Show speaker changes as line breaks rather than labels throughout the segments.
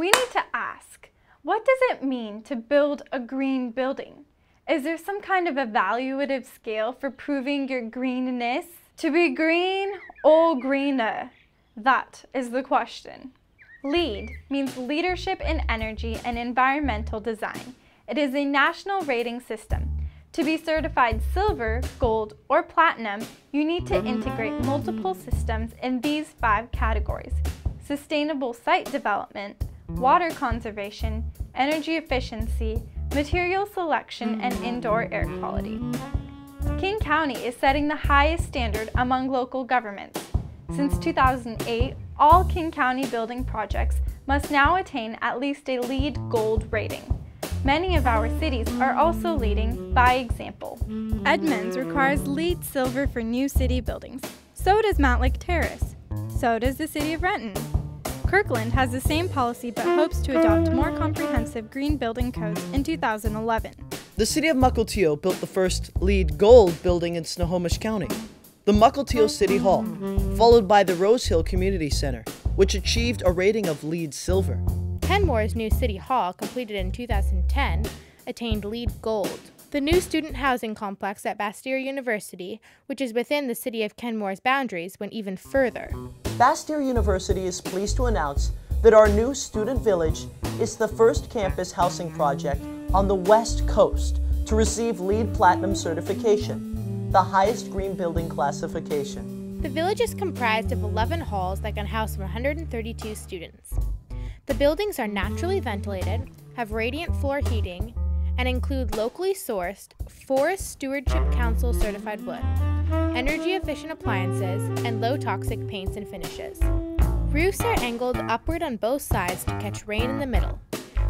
We need to ask, what does it mean to build a green building? Is there some kind of evaluative scale for proving your greenness? To be green or greener? That is the question. LEED means Leadership in Energy and Environmental Design. It is a national rating system. To be certified silver, gold, or platinum, you need to integrate multiple systems in these five categories. Sustainable site development, water conservation, energy efficiency, material selection, and indoor air quality. King County is setting the highest standard among local governments. Since 2008, all King County building projects must now attain at least a LEED Gold rating. Many of our cities are also leading by example. Edmonds requires LEED Silver for new city buildings. So does Mountlake Terrace. So does the city of Renton. Kirkland has the same policy but hopes to adopt more comprehensive green building codes in 2011.
The city of Mukilteo built the first LEED Gold building in Snohomish County, the Mukilteo City Hall, followed by the Rose Hill Community Center, which achieved a rating of LEED Silver.
Kenmore's new City Hall, completed in 2010, attained LEED Gold. The new student housing complex at Bastyr University, which is within the city of Kenmore's boundaries, went even further.
Bastyr University is pleased to announce that our new student village is the first campus housing project on the West Coast to receive LEED Platinum certification, the highest green building classification.
The village is comprised of 11 halls that can house 132 students. The buildings are naturally ventilated, have radiant floor heating, and include locally sourced Forest Stewardship Council certified wood, energy efficient appliances, and low toxic paints and finishes. Roofs are angled upward on both sides to catch rain in the middle,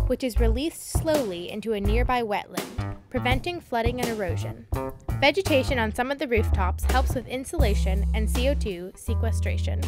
which is released slowly into a nearby wetland, preventing flooding and erosion. Vegetation on some of the rooftops helps with insulation and CO2 sequestration.